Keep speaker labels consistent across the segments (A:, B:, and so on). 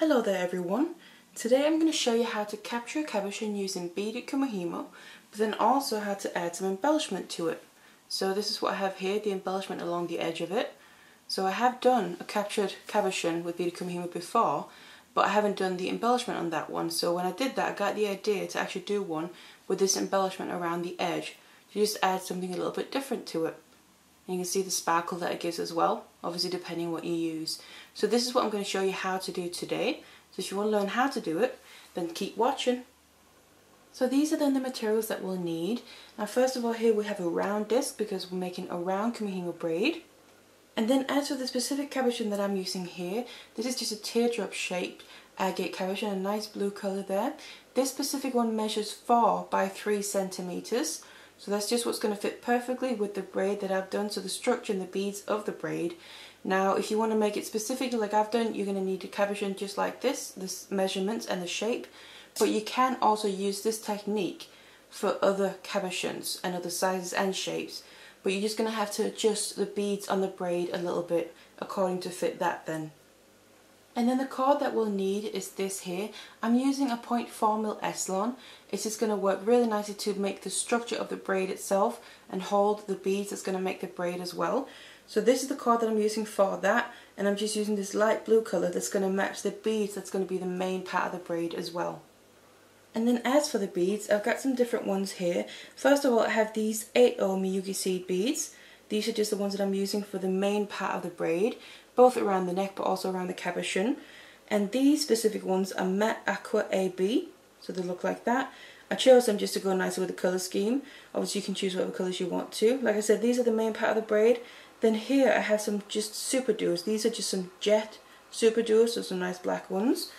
A: Hello there everyone. Today I'm going to show you how to capture a cabochon using beaded kumihimo, but then also how to add some embellishment to it. So this is what I have here, the embellishment along the edge of it. So I have done a captured cabochon with beaded kumihimo before, but I haven't done the embellishment on that one. So when I did that, I got the idea to actually do one with this embellishment around the edge, to just add something a little bit different to it. You can see the sparkle that it gives as well, obviously depending what you use. So this is what I'm going to show you how to do today. So if you want to learn how to do it, then keep watching. So these are then the materials that we'll need. Now first of all here we have a round disc because we're making a round kumihimo braid. And then as for the specific cabochon that I'm using here, this is just a teardrop shaped uh, agate cabochon, a nice blue colour there. This specific one measures 4 by 3 centimetres. So that's just what's going to fit perfectly with the braid that I've done, so the structure and the beads of the braid. Now if you want to make it specifically like I've done, you're going to need a cabochon just like this, the measurements and the shape. But you can also use this technique for other cabochons and other sizes and shapes. But you're just going to have to adjust the beads on the braid a little bit according to fit that then. And then the cord that we'll need is this here. I'm using a 0.4mm S-Lon. It's just going to work really nicely to make the structure of the braid itself and hold the beads that's going to make the braid as well. So this is the cord that I'm using for that and I'm just using this light blue colour that's going to match the beads that's going to be the main part of the braid as well. And then as for the beads, I've got some different ones here. First of all, I have these 8 0 Miyuki seed beads. These are just the ones that I'm using for the main part of the braid both around the neck but also around the cabochon. And these specific ones are Matte Aqua AB, so they look like that. I chose them just to go nicer with the colour scheme. Obviously you can choose whatever colours you want to. Like I said, these are the main part of the braid. Then here I have some just super duos. These are just some jet super duos, so some nice black ones.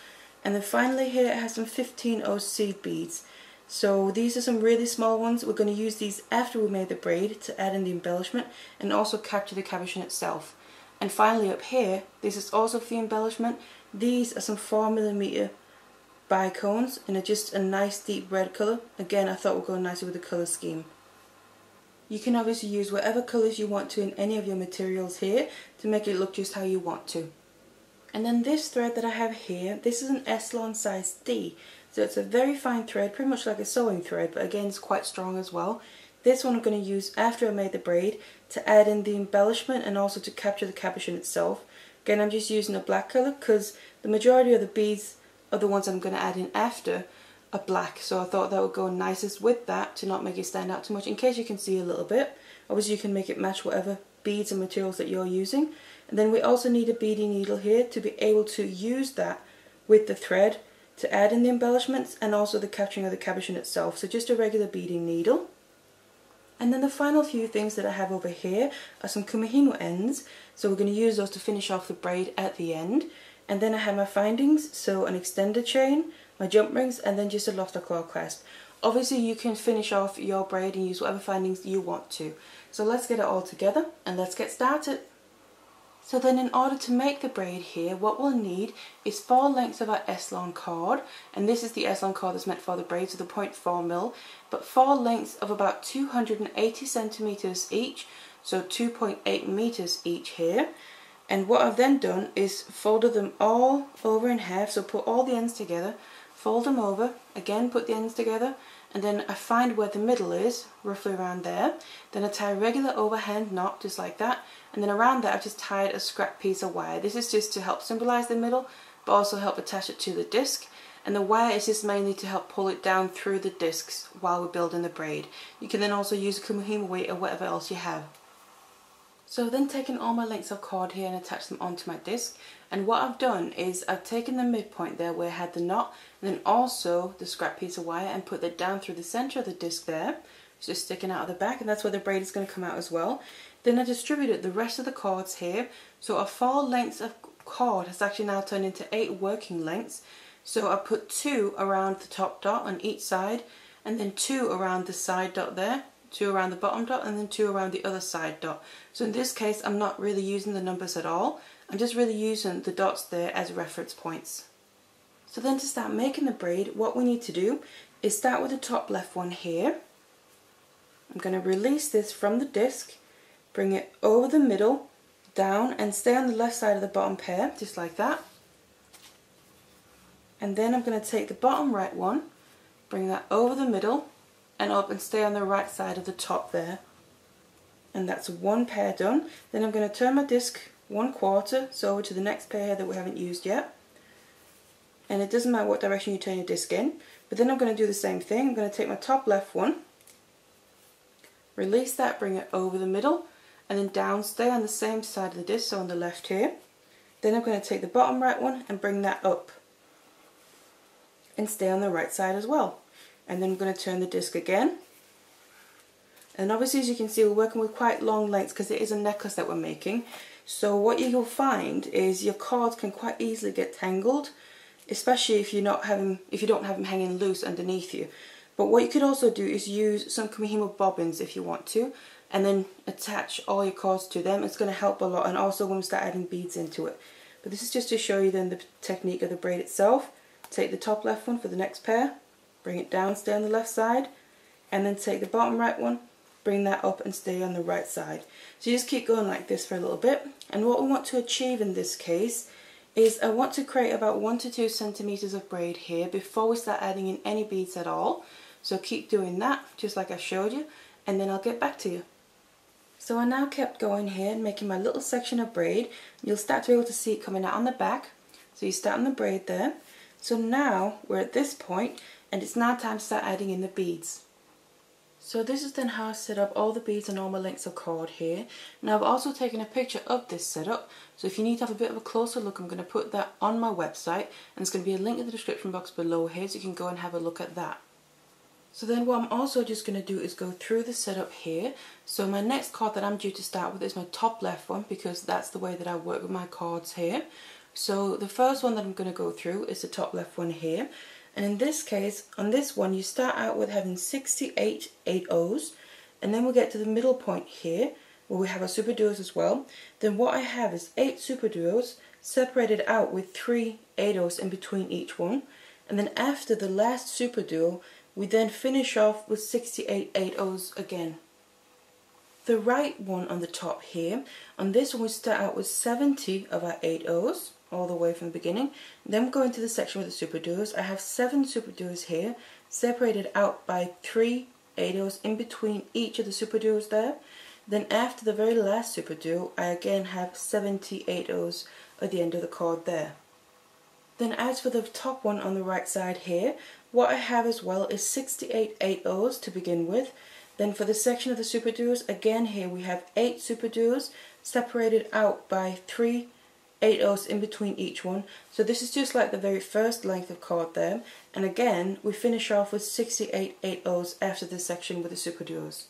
A: And then finally here I have some 15 seed beads. So these are some really small ones. We're going to use these after we made the braid to add in the embellishment and also capture the cabochon itself. And finally up here, this is also for the embellishment. These are some 4mm bicones in a, just a nice deep red colour. Again, I thought would go nicely with the colour scheme. You can obviously use whatever colours you want to in any of your materials here to make it look just how you want to. And then this thread that I have here, this is an S-Lon size D. So it's a very fine thread, pretty much like a sewing thread, but again it's quite strong as well. This one I'm going to use after I made the braid to add in the embellishment and also to capture the cabochon itself. Again I'm just using a black colour because the majority of the beads are the ones I'm going to add in after are black so I thought that would go nicest with that to not make it stand out too much in case you can see a little bit. Obviously you can make it match whatever beads and materials that you're using. And then we also need a beading needle here to be able to use that with the thread to add in the embellishments and also the capturing of the cabochon itself. So just a regular beading needle. And then the final few things that I have over here are some kumihimo ends. So we're going to use those to finish off the braid at the end. And then I have my findings, so an extender chain, my jump rings, and then just a lobster claw clasp. Obviously you can finish off your braid and use whatever findings you want to. So let's get it all together and let's get started. So then in order to make the braid here, what we'll need is four lengths of our S-Lon cord, and this is the S-Lon cord that's meant for the braid, so the 0.4 mil, but four lengths of about 280 centimeters each, so 2.8 meters each here. And what I've then done is folded them all over in half, so put all the ends together, fold them over, again put the ends together, and then I find where the middle is, roughly around there. Then I tie a regular overhand knot, just like that, and then around that I've just tied a scrap piece of wire. This is just to help symbolize the middle, but also help attach it to the disc. And the wire is just mainly to help pull it down through the discs while we're building the braid. You can then also use a kumihimo weight or whatever else you have. So I've then taken all my lengths of cord here and attached them onto my disc. And what I've done is I've taken the midpoint there where I had the knot and then also the scrap piece of wire and put that down through the centre of the disc there. It's just sticking out of the back and that's where the braid is going to come out as well. Then I distributed the rest of the cords here. So our four lengths of cord has actually now turned into eight working lengths. So I put two around the top dot on each side and then two around the side dot there two around the bottom dot and then two around the other side dot. So in this case I'm not really using the numbers at all, I'm just really using the dots there as reference points. So then to start making the braid, what we need to do is start with the top left one here. I'm going to release this from the disc, bring it over the middle, down and stay on the left side of the bottom pair, just like that. And then I'm going to take the bottom right one, bring that over the middle and up and stay on the right side of the top there. And that's one pair done. Then I'm going to turn my disc one quarter, so over to the next pair that we haven't used yet. And it doesn't matter what direction you turn your disc in. But then I'm going to do the same thing. I'm going to take my top left one, release that, bring it over the middle, and then down, stay on the same side of the disc, so on the left here. Then I'm going to take the bottom right one and bring that up and stay on the right side as well. And then I'm going to turn the disc again. And obviously as you can see we're working with quite long lengths because it is a necklace that we're making. So what you'll find is your cords can quite easily get tangled, especially if you're not having if you don't have them hanging loose underneath you. But what you could also do is use some Kumihimo bobbins if you want to and then attach all your cords to them. It's going to help a lot and also when we start adding beads into it. But this is just to show you then the technique of the braid itself. Take the top left one for the next pair, bring it down, stay on the left side, and then take the bottom right one, bring that up and stay on the right side. So you just keep going like this for a little bit. And what we want to achieve in this case is I want to create about one to two centimeters of braid here before we start adding in any beads at all. So keep doing that, just like I showed you, and then I'll get back to you. So I now kept going here making my little section of braid. You'll start to be able to see it coming out on the back. So you start on the braid there. So now we're at this point and it's now time to start adding in the beads. So this is then how I set up all the beads and all my lengths of cord here. Now I've also taken a picture of this setup, so if you need to have a bit of a closer look I'm going to put that on my website and there's going to be a link in the description box below here so you can go and have a look at that. So then what I'm also just going to do is go through the setup here. So my next card that I'm due to start with is my top left one because that's the way that I work with my cards here. So the first one that I'm going to go through is the top left one here. And in this case, on this one, you start out with having 68 8 O's. And then we get to the middle point here, where we have our super duos as well. Then what I have is 8 super duos separated out with 3 8 O's in between each one. And then after the last super duo, we then finish off with 68 8 O's again. The right one on the top here, on this one we start out with 70 of our 8 O's all the way from the beginning. Then we'll go into the section with the super duos. I have 7 super duos here, separated out by 3 8 O's in between each of the super duos there. Then after the very last super duo, I again have 78 O's at the end of the cord there. Then as for the top one on the right side here, what I have as well is 68 8 O's to begin with. Then for the section of the super duos, again here we have 8 super duos separated out by 3 8 O's in between each one. So this is just like the very first length of cord there. And again, we finish off with 68 8 O's after this section with the super duos.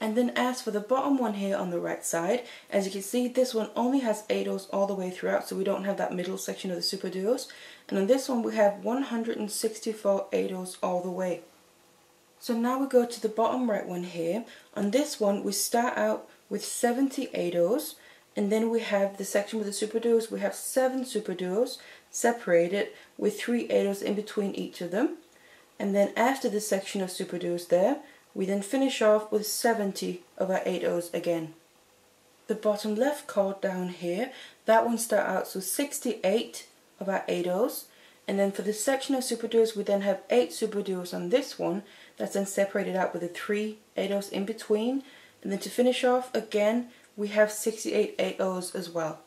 A: And then as for the bottom one here on the right side, as you can see this one only has 8 O's all the way throughout so we don't have that middle section of the super duos. And on this one we have 164 8 O's all the way. So now we go to the bottom right one here. On this one we start out with 78 O's and then we have the section with the super duos. We have 7 super duos separated with 3 8 in between each of them. And then after the section of super duos there we then finish off with 70 of our 8 O's again. The bottom left cord down here, that one starts out with 68 of our 8 O's. And then for the section of super duos, we then have 8 super duos on this one. That's then separated out with the 3 8 O's in between. And then to finish off, again, we have 68 8 O's as well.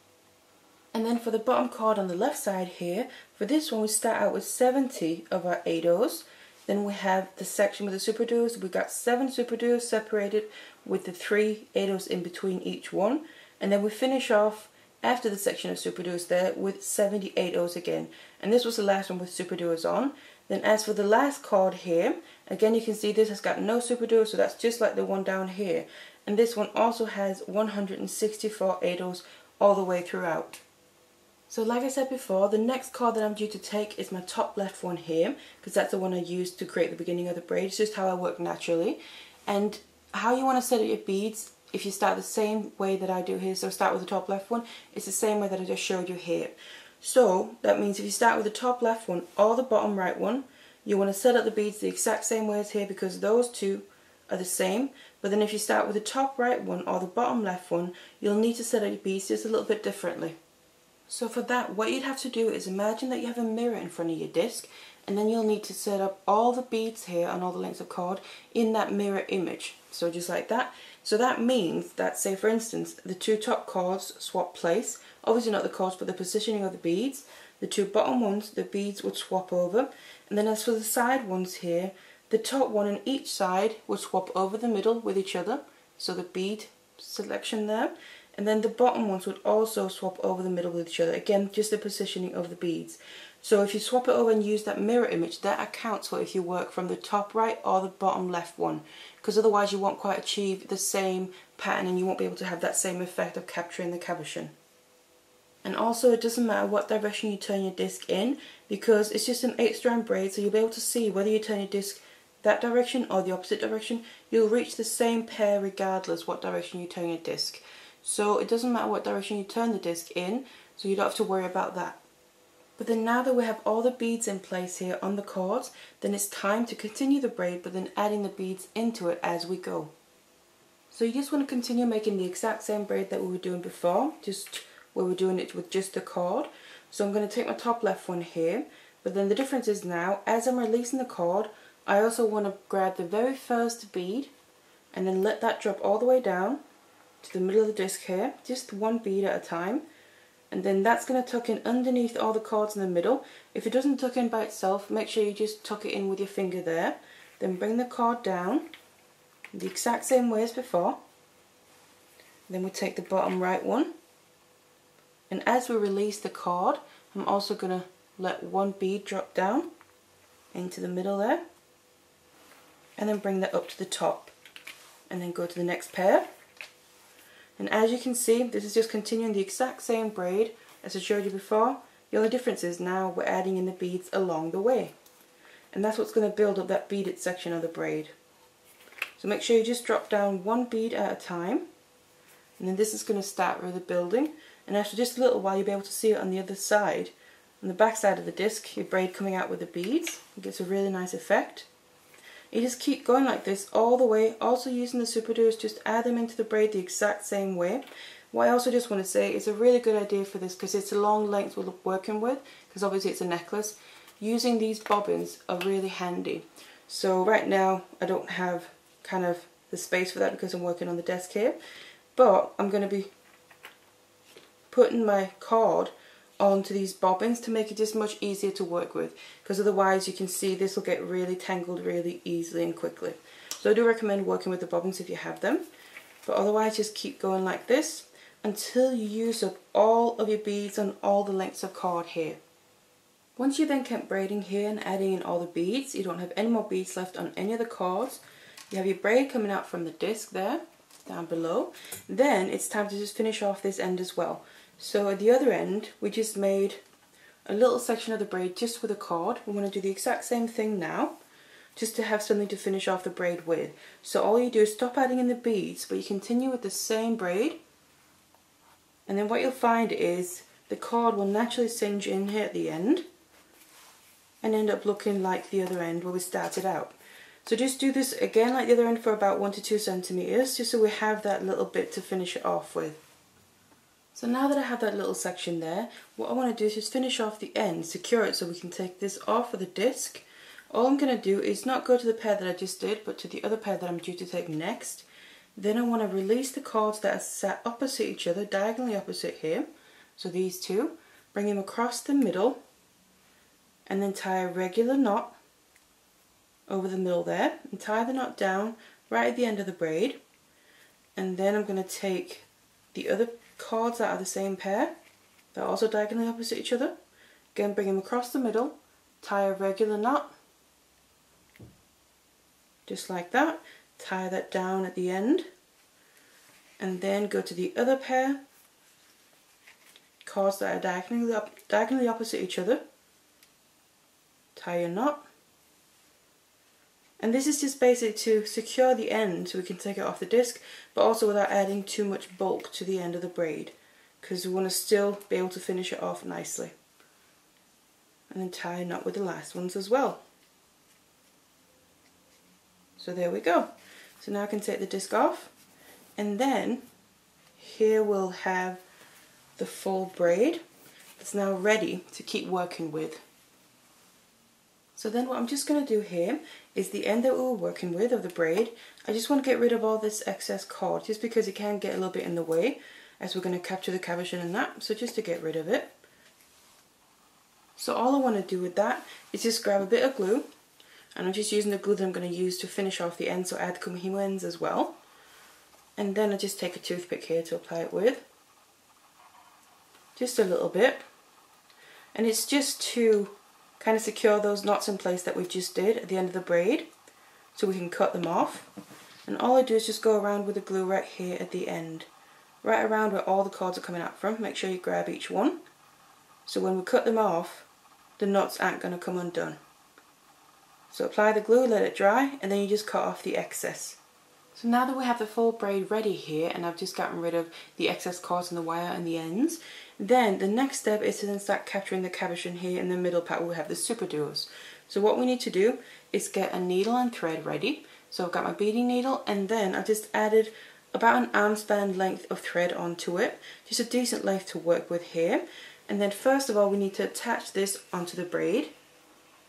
A: And then for the bottom cord on the left side here, for this one we start out with 70 of our 8 O's. Then we have the section with the super duos. We got seven super duos separated with the three 8 O's in between each one. And then we finish off after the section of super duos there with 78 O's again. And this was the last one with super duos on. Then as for the last cord here, again you can see this has got no super duos, so that's just like the one down here. And this one also has 164 8 all the way throughout. So like I said before, the next card that I'm due to take is my top left one here, because that's the one I used to create the beginning of the braid. It's just how I work naturally. And how you want to set up your beads, if you start the same way that I do here, so start with the top left one, it's the same way that I just showed you here. So that means if you start with the top left one or the bottom right one, you want to set up the beads the exact same way as here because those two are the same. But then if you start with the top right one or the bottom left one, you'll need to set up your beads just a little bit differently. So for that, what you'd have to do is imagine that you have a mirror in front of your disc and then you'll need to set up all the beads here and all the lengths of cord in that mirror image. So just like that. So that means that, say for instance, the two top cords swap place, obviously not the cords but the positioning of the beads. The two bottom ones, the beads would swap over. And then as for the side ones here, the top one on each side would swap over the middle with each other. So the bead selection there. And then the bottom ones would also swap over the middle with each other. Again, just the positioning of the beads. So if you swap it over and use that mirror image, that accounts for if you work from the top right or the bottom left one. Because otherwise you won't quite achieve the same pattern and you won't be able to have that same effect of capturing the cabochon. And also it doesn't matter what direction you turn your disc in because it's just an 8 strand braid so you'll be able to see whether you turn your disc that direction or the opposite direction. You'll reach the same pair regardless what direction you turn your disc. So it doesn't matter what direction you turn the disc in so you don't have to worry about that. But then now that we have all the beads in place here on the cord, then it's time to continue the braid but then adding the beads into it as we go. So you just want to continue making the exact same braid that we were doing before, just where we're doing it with just the cord. So I'm going to take my top left one here, but then the difference is now, as I'm releasing the cord, I also want to grab the very first bead and then let that drop all the way down to the middle of the disc here, just one bead at a time and then that's going to tuck in underneath all the cords in the middle. If it doesn't tuck in by itself, make sure you just tuck it in with your finger there. Then bring the cord down the exact same way as before. Then we take the bottom right one. And as we release the cord, I'm also going to let one bead drop down into the middle there. And then bring that up to the top. And then go to the next pair. And as you can see, this is just continuing the exact same braid as I showed you before. The only difference is now we're adding in the beads along the way. And that's what's going to build up that beaded section of the braid. So make sure you just drop down one bead at a time. And then this is going to start the building. And after just a little while you'll be able to see it on the other side. On the back side of the disc, your braid coming out with the beads. It gives a really nice effect. You just keep going like this all the way, also using the super duos, just add them into the braid the exact same way. What I also just want to say, it's a really good idea for this because it's a long length we're working with, because obviously it's a necklace. Using these bobbins are really handy. So right now I don't have kind of the space for that because I'm working on the desk here, but I'm going to be putting my cord onto these bobbins to make it just much easier to work with because otherwise you can see this will get really tangled really easily and quickly. So I do recommend working with the bobbins if you have them but otherwise just keep going like this until you use up all of your beads on all the lengths of cord here. Once you then kept braiding here and adding in all the beads, you don't have any more beads left on any of the cords. You have your braid coming out from the disc there, down below. Then it's time to just finish off this end as well. So at the other end, we just made a little section of the braid just with a cord. We want to do the exact same thing now, just to have something to finish off the braid with. So all you do is stop adding in the beads, but you continue with the same braid. And then what you'll find is the cord will naturally singe in here at the end and end up looking like the other end where we started out. So just do this again like the other end for about one to two centimeters, just so we have that little bit to finish it off with. So now that I have that little section there, what I want to do is just finish off the end, secure it so we can take this off of the disc. All I'm going to do is not go to the pair that I just did, but to the other pair that I'm due to take next. Then I want to release the cords that are sat opposite each other, diagonally opposite here. So these two, bring them across the middle, and then tie a regular knot over the middle there, and tie the knot down right at the end of the braid. And then I'm going to take the other cords that are the same pair. They're also diagonally opposite each other. Again, bring them across the middle, tie a regular knot, just like that. Tie that down at the end, and then go to the other pair, cords that are diagonally, op diagonally opposite each other. Tie a knot, and this is just basically to secure the end so we can take it off the disc, but also without adding too much bulk to the end of the braid, because we want to still be able to finish it off nicely. And then tie a knot with the last ones as well. So there we go. So now I can take the disc off, and then here we'll have the full braid. that's now ready to keep working with. So then what I'm just going to do here is the end that we were working with of the braid. I just want to get rid of all this excess cord just because it can get a little bit in the way as we're going to capture the cabochon and that. So just to get rid of it. So all I want to do with that is just grab a bit of glue and I'm just using the glue that I'm going to use to finish off the end so add kumihimo ends as well. And then I just take a toothpick here to apply it with. Just a little bit. And it's just to kind of secure those knots in place that we just did at the end of the braid so we can cut them off. And all I do is just go around with the glue right here at the end. Right around where all the cords are coming out from. Make sure you grab each one. So when we cut them off, the knots aren't going to come undone. So apply the glue, let it dry, and then you just cut off the excess. So now that we have the full braid ready here, and I've just gotten rid of the excess cords and the wire and the ends, then the next step is to then start capturing the cabochon here in the middle part we have the super duos. So what we need to do is get a needle and thread ready. So I've got my beading needle and then I just added about an arm span length of thread onto it. Just a decent length to work with here. And then first of all, we need to attach this onto the braid.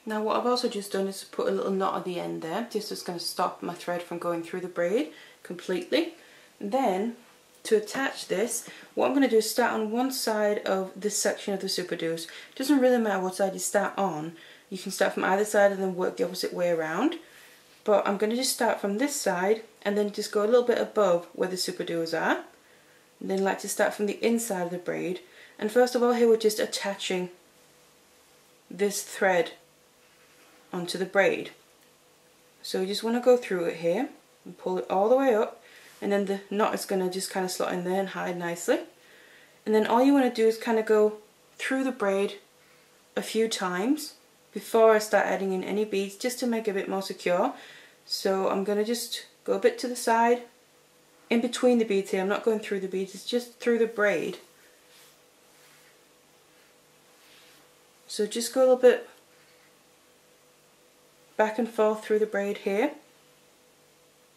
A: Now what I've also just done is put a little knot at the end there, just it's going to stop my thread from going through the braid completely. Then, to attach this, what I'm going to do is start on one side of this section of the super duos. It doesn't really matter what side you start on. You can start from either side and then work the opposite way around. But I'm going to just start from this side and then just go a little bit above where the super are. And then like to start from the inside of the braid and first of all here we're just attaching this thread onto the braid. So you just want to go through it here and pull it all the way up and then the knot is going to just kind of slot in there and hide nicely. And then all you want to do is kind of go through the braid a few times before I start adding in any beads just to make it a bit more secure. So I'm going to just go a bit to the side in between the beads here. I'm not going through the beads, it's just through the braid. So just go a little bit back and forth through the braid here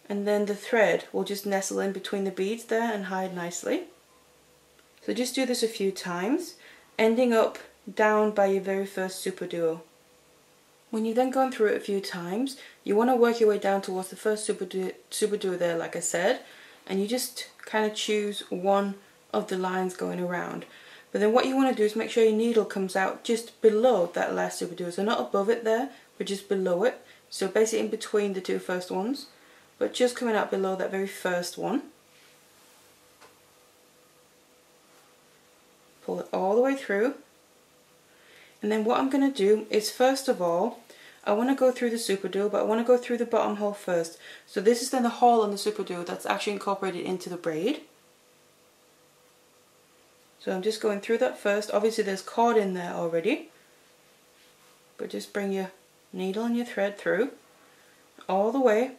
A: and then the thread will just nestle in between the beads there and hide nicely. So just do this a few times, ending up down by your very first super duo. When you've then gone through it a few times, you want to work your way down towards the first super duo, there, like I said, and you just kind of choose one of the lines going around. But then what you want to do is make sure your needle comes out just below that last super duo. So not above it there, but just below it. So basically in between the two first ones. But just coming out below that very first one. Pull it all the way through. And then what I'm going to do is first of all, I want to go through the super duo, but I want to go through the bottom hole first. So this is then the hole in the super duo that's actually incorporated into the braid. So I'm just going through that first. Obviously there's cord in there already. But just bring your needle and your thread through all the way.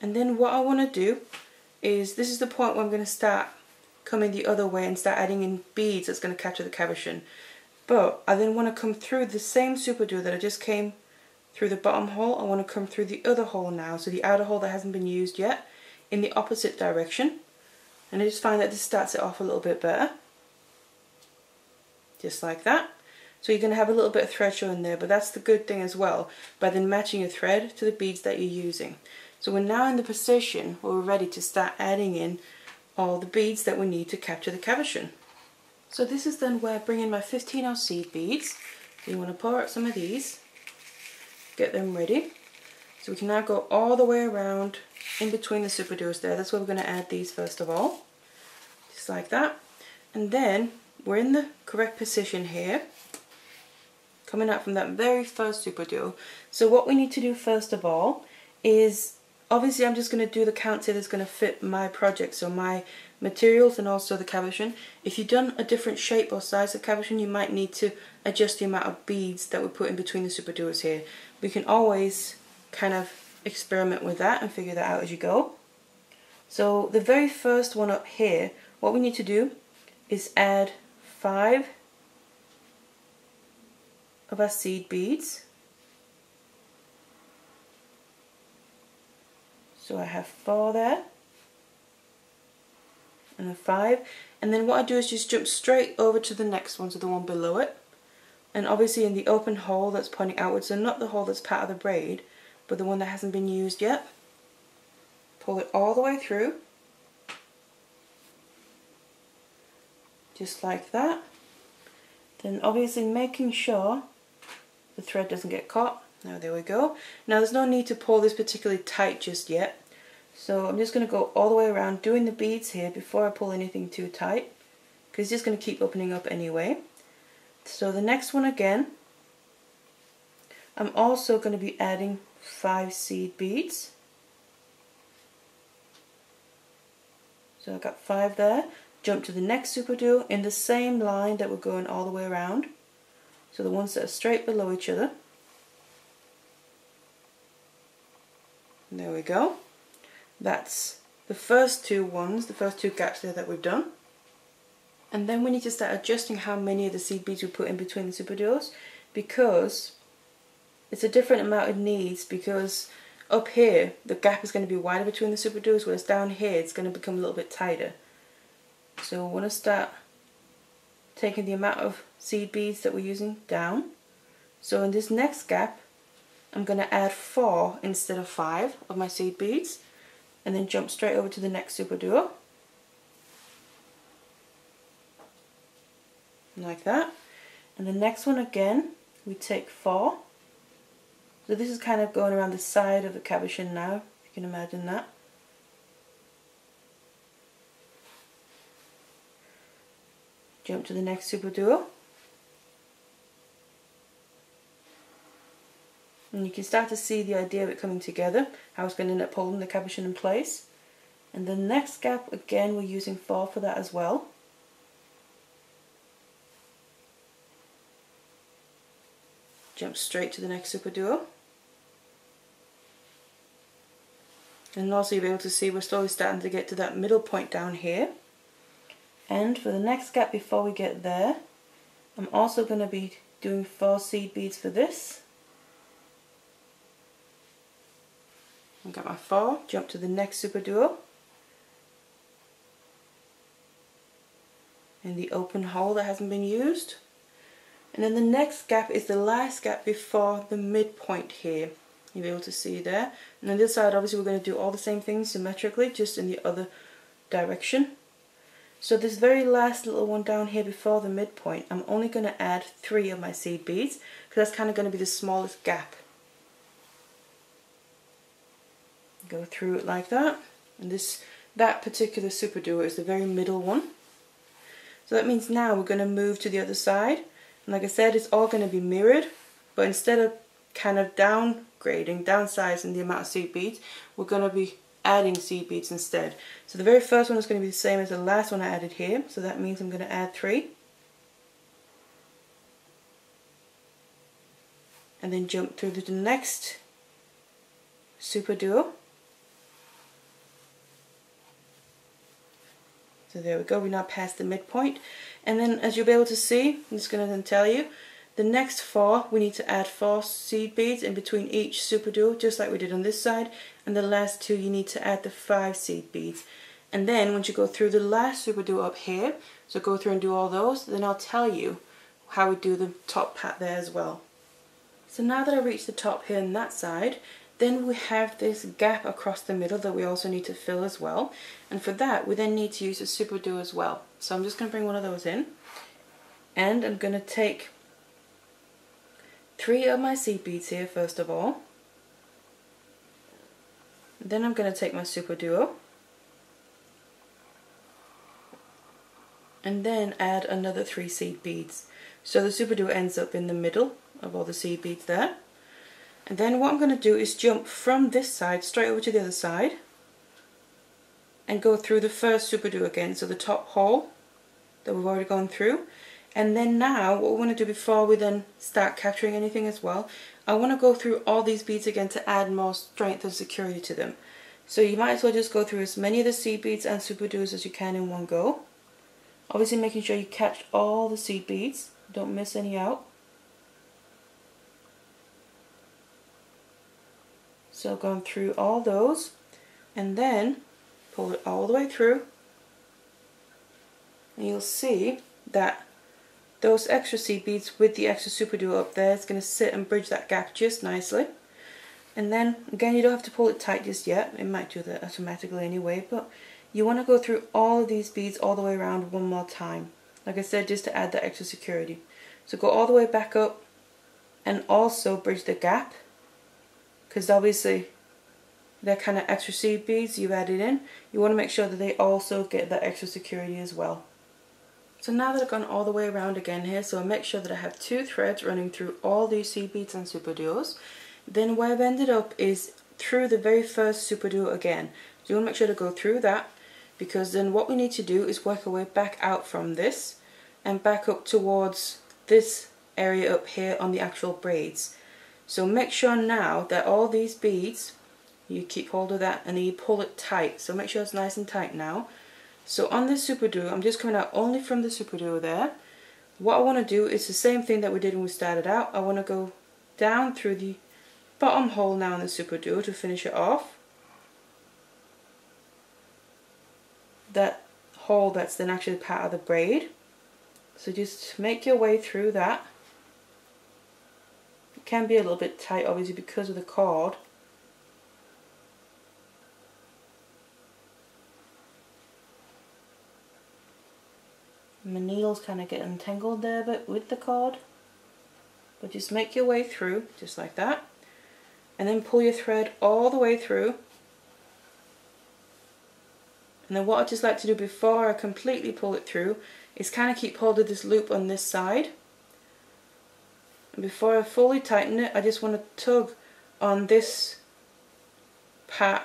A: And then what I want to do is, this is the point where I'm going to start coming the other way and start adding in beads that's going to capture the cabochon. But I then want to come through the same super duo that I just came through the bottom hole. I want to come through the other hole now, so the outer hole that hasn't been used yet, in the opposite direction. And I just find that this starts it off a little bit better just like that. So you're going to have a little bit of thread showing there, but that's the good thing as well, by then matching your thread to the beads that you're using. So we're now in the position where we're ready to start adding in all the beads that we need to capture the cabochon. So this is then where I bring in my 15 ounce seed beads. So you want to pour out some of these, get them ready. So we can now go all the way around in between the super duos there. That's where we're going to add these first of all. Just like that. And then we're in the correct position here coming out from that very first super duo so what we need to do first of all is obviously I'm just going to do the counts here that's going to fit my project so my materials and also the cabochon. If you've done a different shape or size of cabochon you might need to adjust the amount of beads that we put in between the super duos here. We can always kind of experiment with that and figure that out as you go. So the very first one up here what we need to do is add five of our seed beads. So I have four there. and a five. And then what I do is just jump straight over to the next one, so the one below it. And obviously in the open hole that's pointing outwards, so not the hole that's part of the braid, but the one that hasn't been used yet. Pull it all the way through. Just like that. Then obviously making sure the thread doesn't get caught. Now there we go. Now there's no need to pull this particularly tight just yet. So I'm just going to go all the way around doing the beads here before I pull anything too tight. Because it's just going to keep opening up anyway. So the next one again, I'm also going to be adding five seed beads. So I've got five there. Jump to the next super duo in the same line that we're going all the way around. So the ones that are straight below each other. There we go. That's the first two ones, the first two gaps there that we've done. And then we need to start adjusting how many of the seed beads we put in between the super duos because it's a different amount it needs because up here the gap is going to be wider between the super duos whereas down here it's going to become a little bit tighter. So we want to start taking the amount of seed beads that we're using down. So in this next gap I'm going to add 4 instead of 5 of my seed beads and then jump straight over to the next super duo. Like that. And the next one again we take four. So this is kind of going around the side of the cabochon now if you can imagine that. Jump to the next super duo and you can start to see the idea of it coming together how it's going to end up holding the cabochon in place. And the next gap again we're using four for that as well. Jump straight to the next super duo. And also you'll be able to see we're slowly starting to get to that middle point down here. And for the next gap before we get there I'm also going to be doing four seed beads for this I've got my four, jump to the next super duo in the open hole that hasn't been used and then the next gap is the last gap before the midpoint here. You'll be able to see there. And on this side, obviously, we're going to do all the same things symmetrically, just in the other direction. So this very last little one down here before the midpoint, I'm only going to add three of my seed beads, because that's kind of going to be the smallest gap. Go through it like that. And this that particular super duo is the very middle one. So that means now we're going to move to the other side and like I said, it's all going to be mirrored, but instead of kind of downgrading, downsizing the amount of seed beads, we're going to be adding seed beads instead. So the very first one is going to be the same as the last one I added here, so that means I'm going to add three. And then jump through to the next super duo. So there we go, we're now past the midpoint. And then as you'll be able to see, I'm just going to then tell you, the next four, we need to add four seed beads in between each super duo, just like we did on this side. And the last two, you need to add the five seed beads. And then once you go through the last super duo up here, so go through and do all those, then I'll tell you how we do the top part there as well. So now that I reached the top here on that side, then we have this gap across the middle that we also need to fill as well. And for that, we then need to use a super duo as well. So I'm just going to bring one of those in. And I'm going to take three of my seed beads here first of all. Then I'm going to take my super duo. And then add another three seed beads. So the super duo ends up in the middle of all the seed beads there. And then what I'm going to do is jump from this side straight over to the other side and go through the first super duo again, so the top hole that we've already gone through. And then now, what we want to do before we then start capturing anything as well, I want to go through all these beads again to add more strength and security to them. So you might as well just go through as many of the seed beads and super duos as you can in one go. Obviously making sure you catch all the seed beads, don't miss any out. So going through all those and then pull it all the way through and you'll see that those extra seed beads with the extra super duo up there is going to sit and bridge that gap just nicely. And then again you don't have to pull it tight just yet, it might do that automatically anyway, but you want to go through all of these beads all the way around one more time. Like I said, just to add that extra security. So go all the way back up and also bridge the gap because obviously they're kind of extra seed beads you've added in. You want to make sure that they also get that extra security as well. So now that I've gone all the way around again here, so I make sure that I have two threads running through all these seed beads and super duos. Then where I've ended up is through the very first super duo again. So you want to make sure to go through that because then what we need to do is work our way back out from this and back up towards this area up here on the actual braids. So make sure now that all these beads, you keep hold of that and then you pull it tight. So make sure it's nice and tight now. So on this super duo, I'm just coming out only from the super duo there. What I want to do is the same thing that we did when we started out. I want to go down through the bottom hole now in the super duo to finish it off. That hole that's then actually part of the braid. So just make your way through that. Can be a little bit tight obviously because of the cord. My needles kind of get entangled there a bit with the cord. But just make your way through, just like that. And then pull your thread all the way through. And then what I just like to do before I completely pull it through is kind of keep hold of this loop on this side. And before I fully tighten it, I just want to tug on this part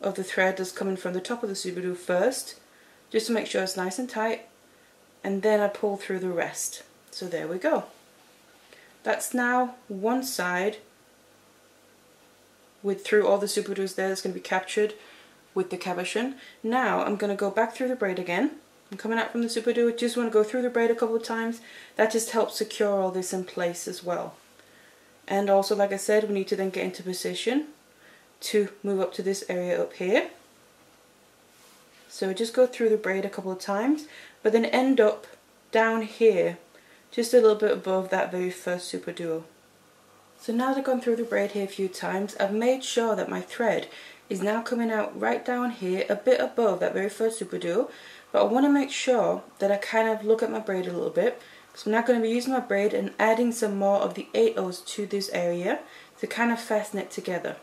A: of the thread that's coming from the top of the super duo first, just to make sure it's nice and tight and then I pull through the rest. So there we go. That's now one side with through all the super duos there that's going to be captured with the cabochon. Now I'm going to go back through the braid again. I'm coming out from the super duo, just want to go through the braid a couple of times. That just helps secure all this in place as well. And also, like I said, we need to then get into position to move up to this area up here. So just go through the braid a couple of times, but then end up down here, just a little bit above that very first super duo. So now that I've gone through the braid here a few times, I've made sure that my thread is now coming out right down here, a bit above that very first super duo, but I want to make sure that I kind of look at my braid a little bit, because I'm now going to be using my braid and adding some more of the 8 O's to this area to kind of fasten it together.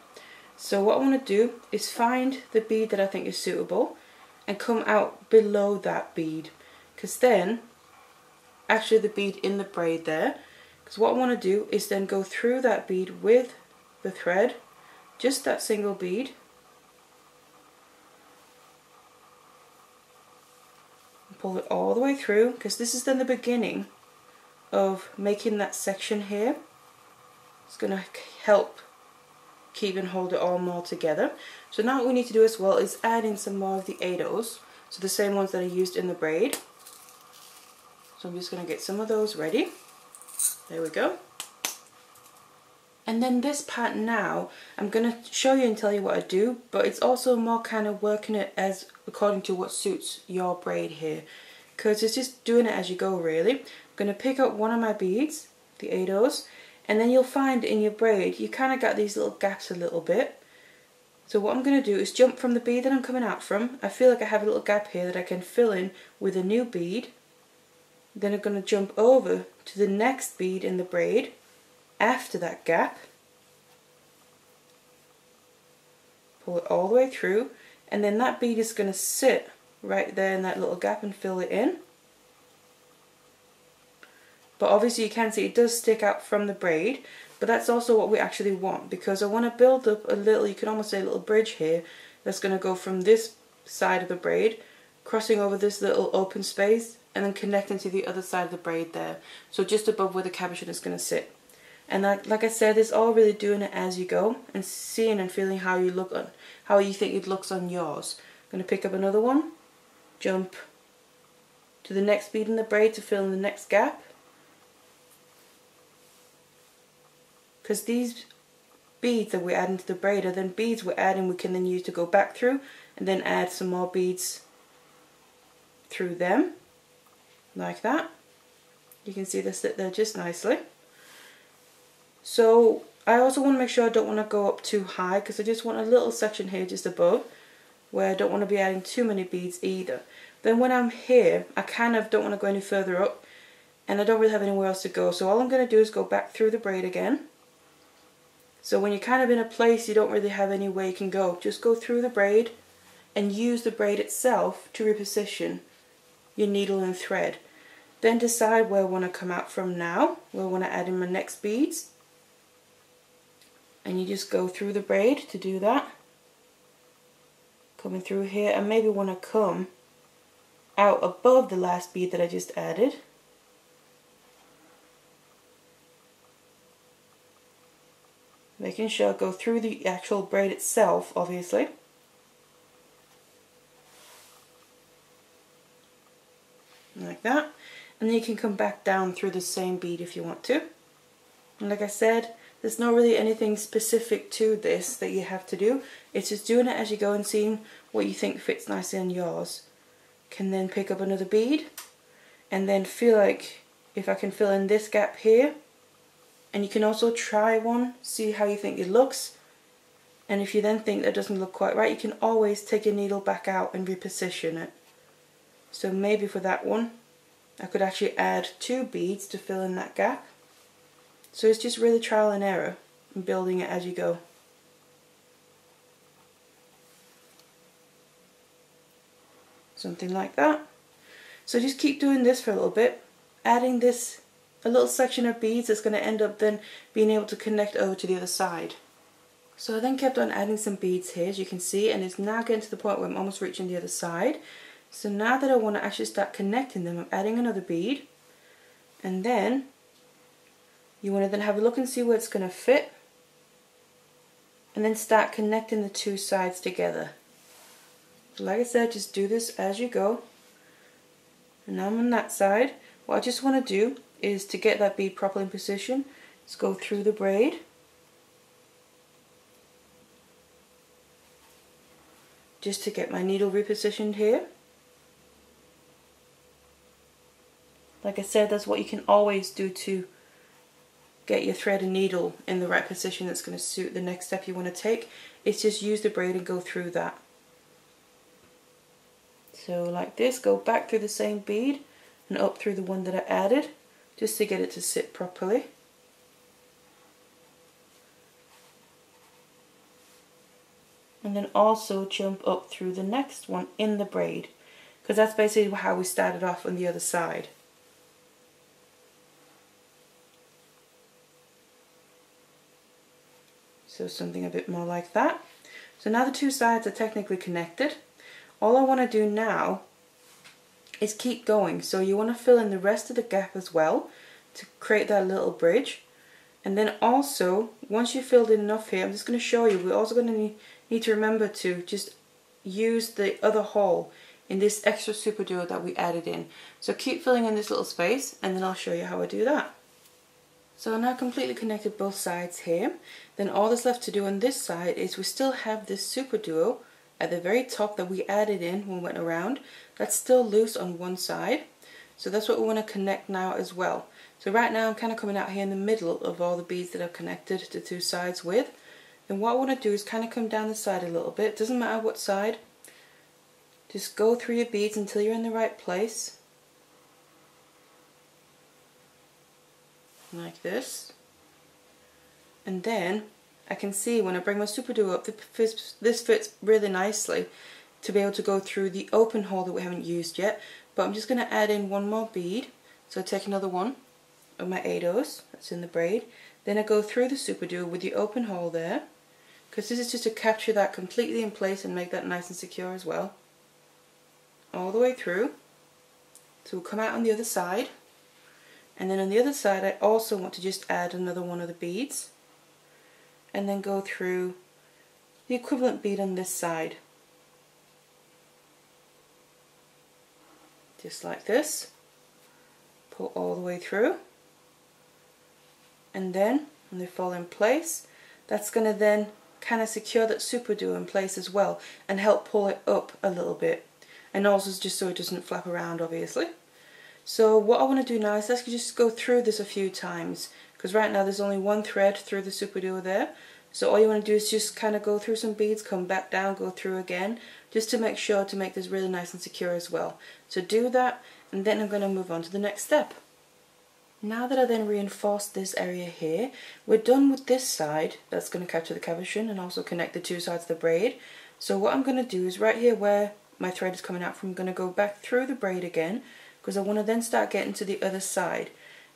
A: So what I want to do is find the bead that I think is suitable, and come out below that bead because then actually the bead in the braid there because what I want to do is then go through that bead with the thread just that single bead pull it all the way through because this is then the beginning of making that section here it's going to help keep and hold it all more together. So now what we need to do as well is add in some more of the 8 O's. So the same ones that I used in the braid. So I'm just going to get some of those ready. There we go. And then this part now, I'm going to show you and tell you what I do, but it's also more kind of working it as according to what suits your braid here. Because it's just doing it as you go really. I'm going to pick up one of my beads, the 8 and then you'll find in your braid you kind of got these little gaps a little bit so what I'm going to do is jump from the bead that I'm coming out from I feel like I have a little gap here that I can fill in with a new bead then I'm going to jump over to the next bead in the braid after that gap pull it all the way through and then that bead is going to sit right there in that little gap and fill it in. But obviously you can see it does stick out from the braid but that's also what we actually want because I want to build up a little you can almost say a little bridge here that's going to go from this side of the braid crossing over this little open space and then connecting to the other side of the braid there. So just above where the cabochon is going to sit and like, like I said it's all really doing it as you go and seeing and feeling how you look on how you think it looks on yours I'm going to pick up another one jump to the next bead in the braid to fill in the next gap because these beads that we're adding to the braid are then beads we're adding we can then use to go back through and then add some more beads through them like that. You can see they sit there just nicely. So I also want to make sure I don't want to go up too high because I just want a little section here just above where I don't want to be adding too many beads either. Then when I'm here, I kind of don't want to go any further up and I don't really have anywhere else to go. So all I'm going to do is go back through the braid again. So when you're kind of in a place you don't really have any way you can go, just go through the braid and use the braid itself to reposition your needle and thread. Then decide where I want to come out from now, where I want to add in my next beads. And you just go through the braid to do that. Coming through here and maybe want to come out above the last bead that I just added. Making sure I go through the actual braid itself, obviously. Like that. And then you can come back down through the same bead if you want to. And like I said, there's not really anything specific to this that you have to do. It's just doing it as you go and seeing what you think fits nicely on yours. Can then pick up another bead and then feel like if I can fill in this gap here and you can also try one, see how you think it looks. And if you then think that doesn't look quite right, you can always take your needle back out and reposition it. So maybe for that one, I could actually add two beads to fill in that gap. So it's just really trial and error and building it as you go. Something like that. So just keep doing this for a little bit, adding this a little section of beads that's going to end up then being able to connect over to the other side. So I then kept on adding some beads here as you can see and it's now getting to the point where I'm almost reaching the other side. So now that I want to actually start connecting them I'm adding another bead and then you want to then have a look and see where it's going to fit and then start connecting the two sides together. Like I said just do this as you go and now I'm on that side. What I just want to do is to get that bead properly in position, is go through the braid. Just to get my needle repositioned here. Like I said, that's what you can always do to get your thread and needle in the right position that's going to suit the next step you want to take. It's just use the braid and go through that. So like this, go back through the same bead and up through the one that I added just to get it to sit properly. And then also jump up through the next one in the braid because that's basically how we started off on the other side. So something a bit more like that. So now the two sides are technically connected. All I want to do now is keep going. So you want to fill in the rest of the gap as well to create that little bridge. And then also, once you've filled in enough here, I'm just going to show you, we're also going to need, to remember to just use the other hole in this extra super duo that we added in. So keep filling in this little space and then I'll show you how I do that. So now completely connected both sides here. Then all that's left to do on this side is we still have this super duo at the very top that we added in when we went around. That's still loose on one side. So that's what we want to connect now as well. So right now I'm kind of coming out here in the middle of all the beads that I've connected the two sides with. And what I want to do is kind of come down the side a little bit. Doesn't matter what side. Just go through your beads until you're in the right place. Like this. And then I can see when I bring my Super Duo up, this fits really nicely to be able to go through the open hole that we haven't used yet. But I'm just going to add in one more bead. So I take another one of my 8 O's that's in the braid. Then I go through the Super Duo with the open hole there. Because this is just to capture that completely in place and make that nice and secure as well. All the way through. So we'll come out on the other side. And then on the other side I also want to just add another one of the beads. And then go through the equivalent bead on this side. just like this pull all the way through and then when they fall in place that's going to then kind of secure that super duo in place as well and help pull it up a little bit and also just so it doesn't flap around obviously So what I want to do now is let's just go through this a few times because right now there's only one thread through the super duo there. So all you want to do is just kind of go through some beads, come back down, go through again, just to make sure to make this really nice and secure as well. So do that and then I'm going to move on to the next step. Now that I then reinforced this area here, we're done with this side that's going to capture the cabochon and also connect the two sides of the braid. So what I'm going to do is right here where my thread is coming out from, I'm going to go back through the braid again because I want to then start getting to the other side.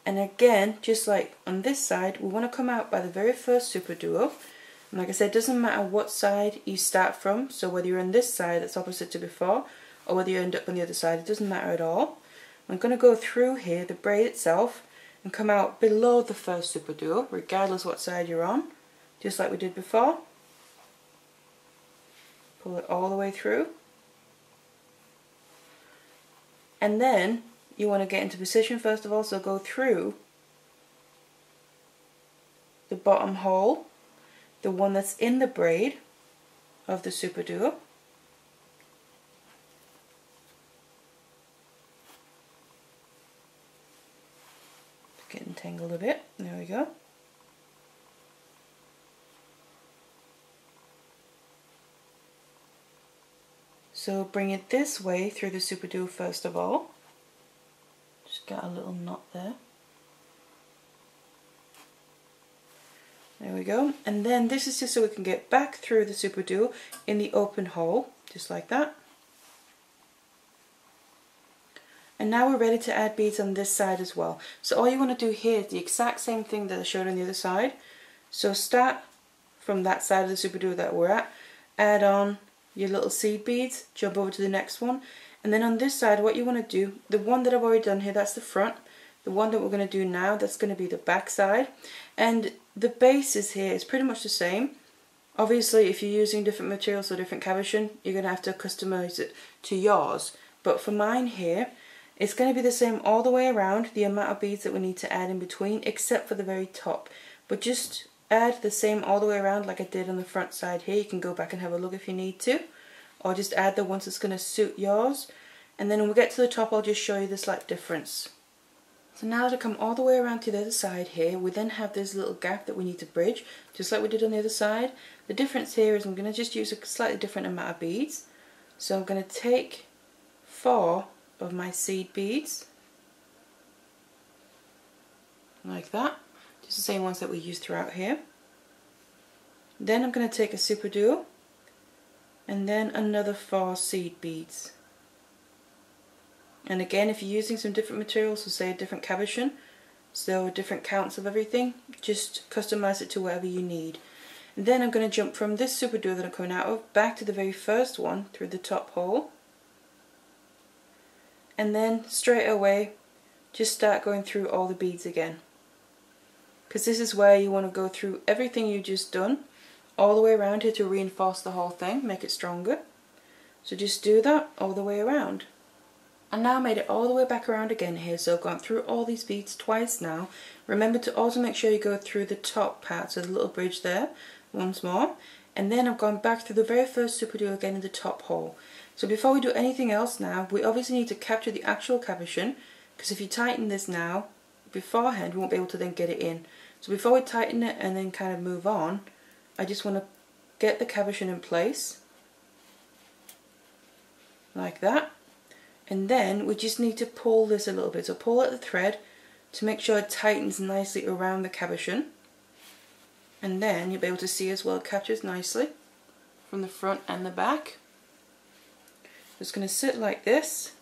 A: And again, just like on this side, we want to come out by the very first super duo. And like I said, it doesn't matter what side you start from, so whether you're on this side that's opposite to before, or whether you end up on the other side, it doesn't matter at all. I'm going to go through here, the braid itself, and come out below the first super duo, regardless what side you're on, just like we did before. Pull it all the way through. And then you want to get into position first of all, so go through the bottom hole, the one that's in the braid of the super duo. Getting tangled a bit, there we go. So bring it this way through the super duo first of all. Just got a little knot there. There we go. And then this is just so we can get back through the super duo in the open hole, just like that. And now we're ready to add beads on this side as well. So all you want to do here is the exact same thing that I showed on the other side. So start from that side of the super duo that we're at, add on your little seed beads, jump over to the next one. And then on this side, what you want to do, the one that I've already done here, that's the front. The one that we're going to do now, that's going to be the back side. And the bases here is pretty much the same. Obviously, if you're using different materials or different cabochon, you're going to have to customize it to yours. But for mine here, it's going to be the same all the way around, the amount of beads that we need to add in between, except for the very top. But just add the same all the way around like I did on the front side here. You can go back and have a look if you need to. Or just add the ones that's going to suit yours. And then when we get to the top I'll just show you the slight difference. So now to come all the way around to the other side here, we then have this little gap that we need to bridge, just like we did on the other side. The difference here is I'm going to just use a slightly different amount of beads. So I'm going to take four of my seed beads, like that. Just the same ones that we used throughout here. Then I'm going to take a super duo and then another four seed beads. And again, if you're using some different materials, so say a different cabochon, so different counts of everything, just customize it to whatever you need. And then I'm going to jump from this super duo that I'm coming out of back to the very first one through the top hole. And then straight away, just start going through all the beads again because this is where you want to go through everything you just done all the way around here to reinforce the whole thing, make it stronger. So just do that all the way around. I now made it all the way back around again here, so I've gone through all these beads twice now. Remember to also make sure you go through the top part, so the little bridge there, once more. And then I've gone back through the very first super duo again in the top hole. So before we do anything else now, we obviously need to capture the actual cabochon, because if you tighten this now, beforehand, we won't be able to then get it in. So before we tighten it and then kind of move on, I just want to get the cabochon in place, like that. And then we just need to pull this a little bit. So pull at the thread to make sure it tightens nicely around the cabochon. And then you'll be able to see as well it catches nicely from the front and the back. Just going to sit like this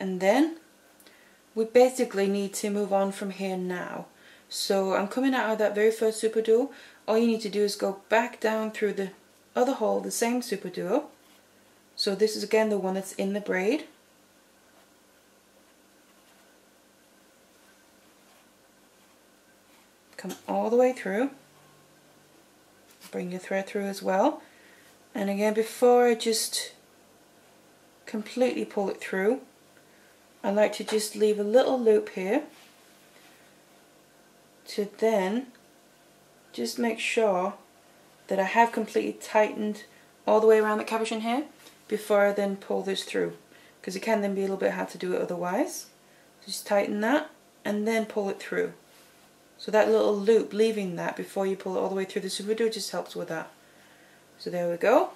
A: and then we basically need to move on from here now. So I'm coming out of that very first super duo. All you need to do is go back down through the other hole, the same super duo. So this is again the one that's in the braid. Come all the way through. Bring your thread through as well. And again, before I just completely pull it through, I like to just leave a little loop here to then just make sure that I have completely tightened all the way around the cabochon here before I then pull this through because it can then be a little bit hard to do it otherwise. Just tighten that and then pull it through. So that little loop, leaving that before you pull it all the way through the super duo just helps with that. So there we go.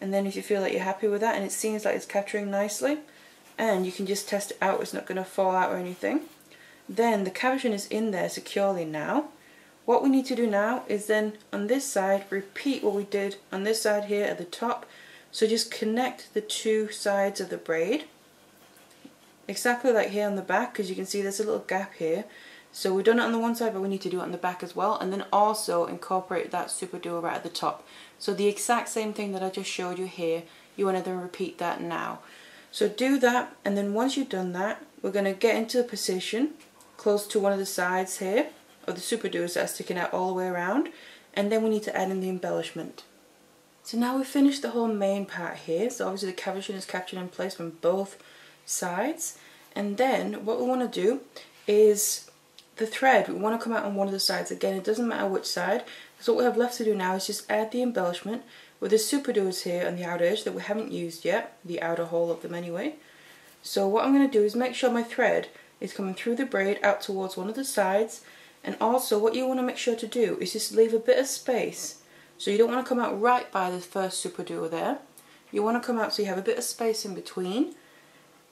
A: And then if you feel like you're happy with that and it seems like it's capturing nicely, and you can just test it out, it's not going to fall out or anything, then the cabochon is in there securely now. What we need to do now is then on this side repeat what we did on this side here at the top. So just connect the two sides of the braid exactly like here on the back because you can see there's a little gap here so we've done it on the one side but we need to do it on the back as well and then also incorporate that super duo right at the top so the exact same thing that I just showed you here you want to then repeat that now so do that and then once you've done that we're going to get into a position close to one of the sides here of the super duos that's sticking out all the way around and then we need to add in the embellishment. So now we've finished the whole main part here so obviously the cabochon is captured in place from both sides and then what we want to do is the thread. We want to come out on one of the sides again. It doesn't matter which side so what we have left to do now is just add the embellishment with the super duos here on the outer edge that we haven't used yet the outer hole of them anyway so what I'm going to do is make sure my thread is coming through the braid out towards one of the sides and also what you want to make sure to do is just leave a bit of space so you don't want to come out right by the first super duo there you want to come out so you have a bit of space in between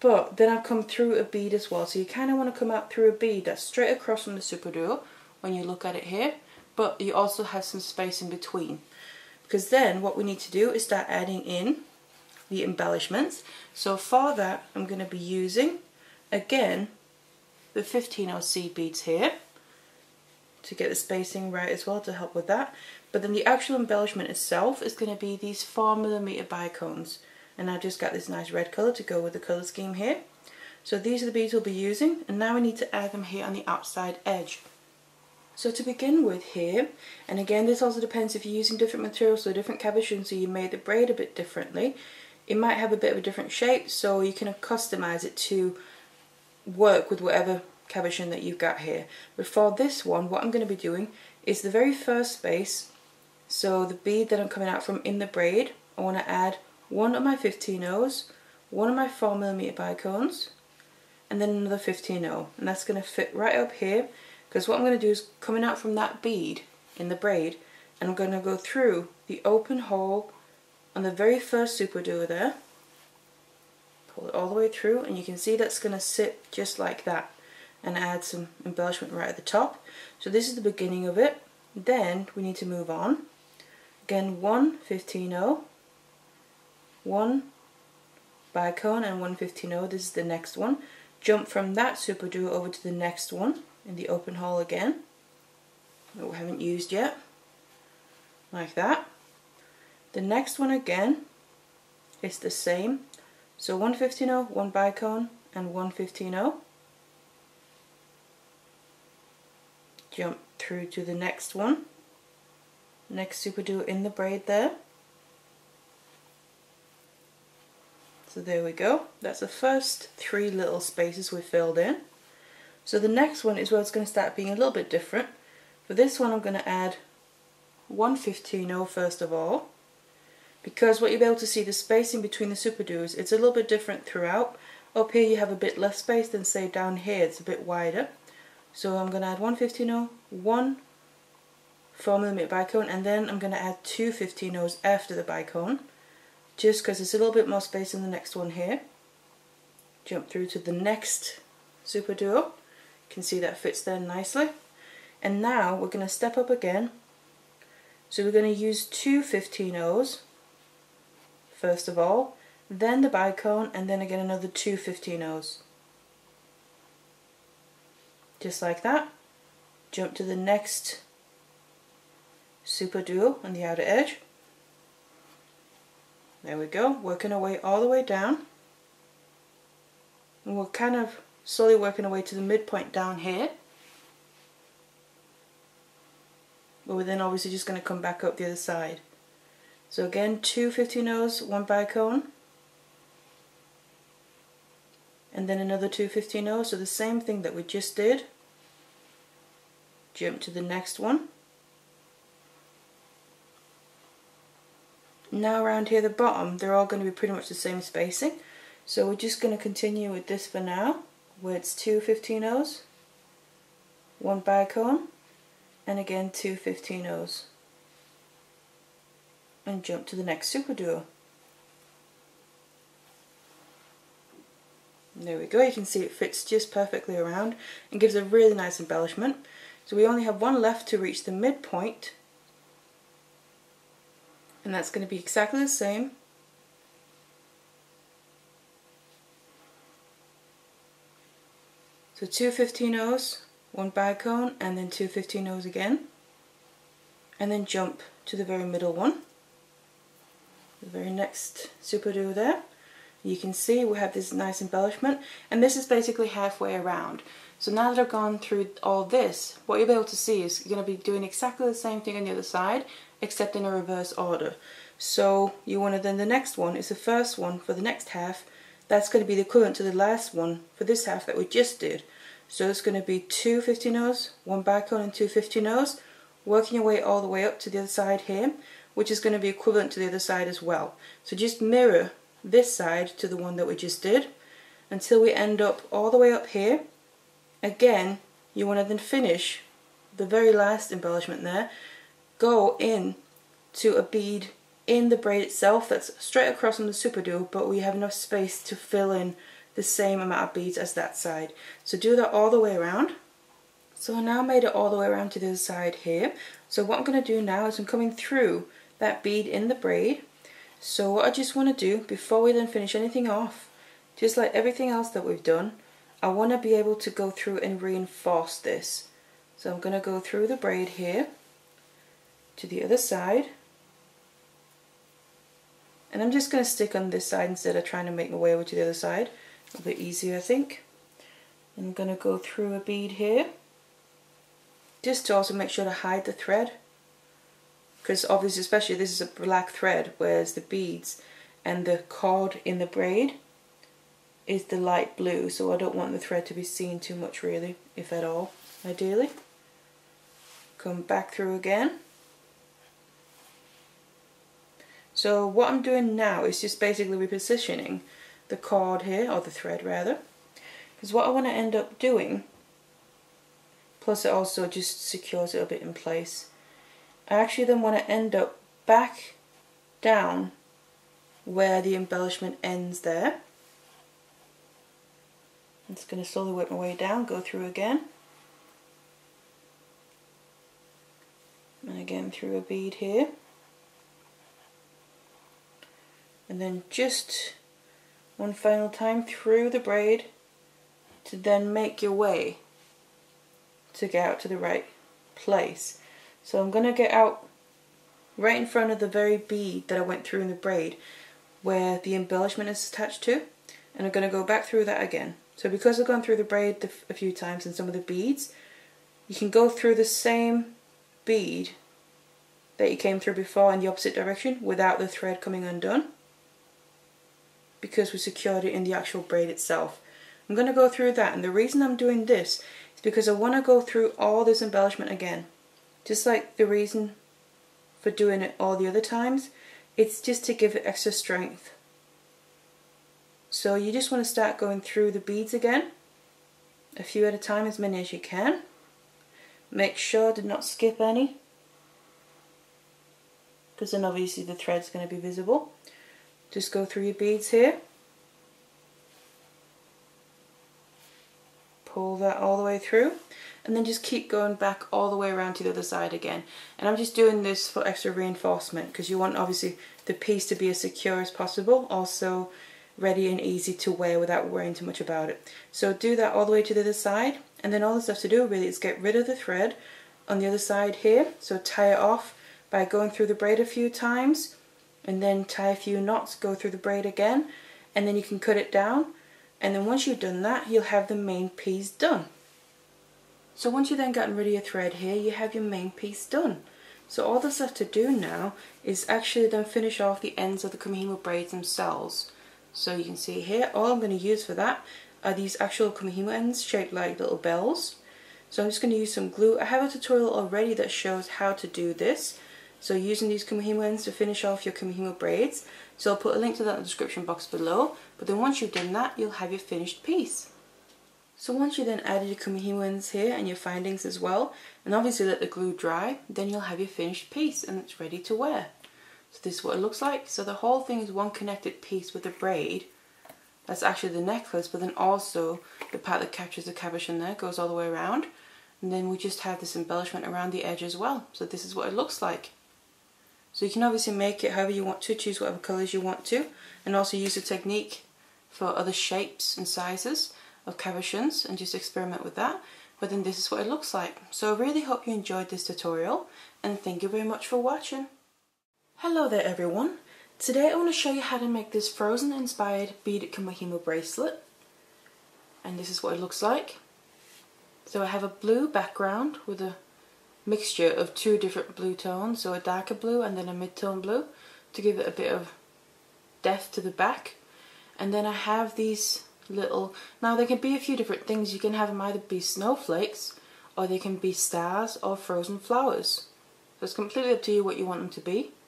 A: but then I've come through a bead as well. So you kind of want to come out through a bead that's straight across from the super duo when you look at it here. But you also have some space in between. Because then what we need to do is start adding in the embellishments. So for that I'm going to be using, again, the 15 seed beads here to get the spacing right as well to help with that. But then the actual embellishment itself is going to be these 4mm bicones and I just got this nice red colour to go with the colour scheme here. So these are the beads we'll be using and now we need to add them here on the outside edge. So to begin with here, and again this also depends if you're using different materials, so different cabochons, so you made the braid a bit differently. It might have a bit of a different shape, so you can customize it to work with whatever cabochon that you've got here. But for this one, what I'm going to be doing is the very first space, so the bead that I'm coming out from in the braid, I want to add one of my 15 O's, one of my 4mm bicones, and then another 15 O. And that's going to fit right up here because what I'm going to do is coming out from that bead in the braid and I'm going to go through the open hole on the very first super duo there. Pull it all the way through and you can see that's going to sit just like that and add some embellishment right at the top. So this is the beginning of it. Then we need to move on. Again one 15 0 one bicone and 115 this is the next one. Jump from that super duo over to the next one in the open hole again that we haven't used yet like that. The next one again is the same. So 115 one bicone and 115 jump through to the next one. Next super duo in the braid there. So there we go. That's the first three little spaces we filled in. So the next one is where it's going to start being a little bit different. For this one I'm going to add 115 first of all because what you'll be able to see the spacing between the super duos it's a little bit different throughout up here you have a bit less space than say down here it's a bit wider so I'm going to add 115 one 4mm bicone and then I'm going to add two 15 after the bicone just because there's a little bit more space in the next one here. Jump through to the next super duo. You can see that fits there nicely. And now we're going to step up again. So we're going to use two 15 O's first of all, then the bicone, and then again another two 15 O's. Just like that. Jump to the next super duo on the outer edge. There we go, working our way all the way down. And we're kind of slowly working our way to the midpoint down here. But we're then obviously just going to come back up the other side. So again, two 15 O's, one bicone. And then another two 15 O's, so the same thing that we just did. Jump to the next one. Now around here the bottom, they're all going to be pretty much the same spacing. So we're just going to continue with this for now. Where it's two 15 O's, one bicone, and again two 15 O's. And jump to the next super duo. there we go, you can see it fits just perfectly around and gives a really nice embellishment. So we only have one left to reach the midpoint and that's going to be exactly the same. So two 15 O's, one bicone and then two 15 O's again and then jump to the very middle one. The very next super duo there. You can see we have this nice embellishment and this is basically halfway around. So now that I've gone through all this, what you'll be able to see is you're going to be doing exactly the same thing on the other side except in a reverse order. So you want to then the next one is the first one for the next half. That's going to be the equivalent to the last one for this half that we just did. So it's going to be two 15 O's, one bicone and two 15 O's, working your way all the way up to the other side here, which is going to be equivalent to the other side as well. So just mirror this side to the one that we just did until we end up all the way up here. Again, you want to then finish the very last embellishment there, go in to a bead in the braid itself that's straight across from the super duo but we have enough space to fill in the same amount of beads as that side. So do that all the way around. So I now made it all the way around to the other side here. So what I'm going to do now is I'm coming through that bead in the braid. So what I just want to do before we then finish anything off, just like everything else that we've done, I want to be able to go through and reinforce this. So I'm going to go through the braid here to the other side and I'm just going to stick on this side instead of trying to make my way over to the other side. A bit easier I think. I'm going to go through a bead here. Just to also make sure to hide the thread. Because obviously especially this is a black thread whereas the beads and the cord in the braid is the light blue so I don't want the thread to be seen too much really, if at all, ideally. Come back through again So what I'm doing now is just basically repositioning the cord here, or the thread rather, because what I want to end up doing, plus it also just secures it a bit in place, I actually then want to end up back down where the embellishment ends there. I'm just going to slowly work my way down, go through again. And again through a bead here and then just one final time through the braid to then make your way to get out to the right place. So I'm going to get out right in front of the very bead that I went through in the braid where the embellishment is attached to and I'm going to go back through that again. So because I've gone through the braid a few times and some of the beads, you can go through the same bead that you came through before in the opposite direction without the thread coming undone because we secured it in the actual braid itself. I'm going to go through that and the reason I'm doing this is because I want to go through all this embellishment again. Just like the reason for doing it all the other times, it's just to give it extra strength. So you just want to start going through the beads again, a few at a time, as many as you can. Make sure to not skip any, because then obviously the thread's going to be visible. Just go through your beads here. Pull that all the way through and then just keep going back all the way around to the other side again. And I'm just doing this for extra reinforcement because you want obviously the piece to be as secure as possible, also ready and easy to wear without worrying too much about it. So do that all the way to the other side and then all that's left to do really is get rid of the thread on the other side here. So tie it off by going through the braid a few times and then tie a few knots, go through the braid again, and then you can cut it down. And then once you've done that, you'll have the main piece done. So once you've then gotten rid of your thread here, you have your main piece done. So all that's left to do now is actually then finish off the ends of the Kumihimo braids themselves. So you can see here, all I'm going to use for that are these actual Kumihimo ends shaped like little bells. So I'm just going to use some glue. I have a tutorial already that shows how to do this. So using these Kumihimo ends to finish off your Kumihimo braids. So I'll put a link to that in the description box below. But then once you've done that, you'll have your finished piece. So once you then added your kumihimo ends here and your findings as well, and obviously let the glue dry, then you'll have your finished piece and it's ready to wear. So this is what it looks like. So the whole thing is one connected piece with a braid. That's actually the necklace, but then also the part that captures the cabochon there goes all the way around. And then we just have this embellishment around the edge as well. So this is what it looks like. So you can obviously make it however you want to, choose whatever colours you want to, and also use the technique for other shapes and sizes of cabochons and just experiment with that. But then this is what it looks like. So I really hope you enjoyed this tutorial and thank you very much for watching. Hello there everyone. Today I want to show you how to make this Frozen inspired beaded Kumihimo bracelet. And this is what it looks like. So I have a blue background with a mixture of two different blue tones, so a darker blue and then a mid-tone blue to give it a bit of depth to the back. And then I have these little, now they can be a few different things, you can have them either be snowflakes or they can be stars or frozen flowers. So it's completely up to you what you want them to be.